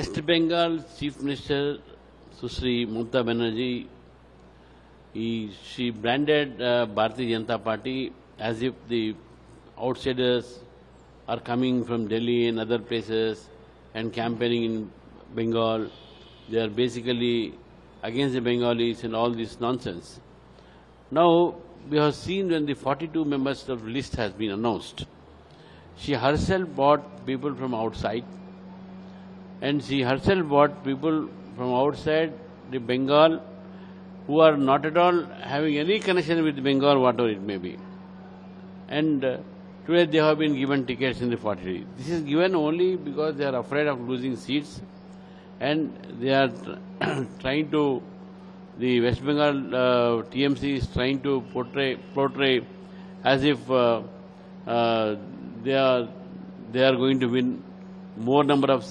West Bengal Chief Minister Susri Mamata Banerjee, he, she branded uh, Bharatiya Janata Party as if the outsiders are coming from Delhi and other places and campaigning in Bengal. They are basically against the Bengalis and all this nonsense. Now, we have seen when the 42 members of list has been announced, she herself brought people from outside and she herself brought people from outside the Bengal who are not at all having any connection with Bengal, whatever it may be. And uh, today they have been given tickets in the 40. This is given only because they are afraid of losing seats and they are trying to, the West Bengal uh, TMC is trying to portray, portray as if uh, uh, they are they are going to win more number of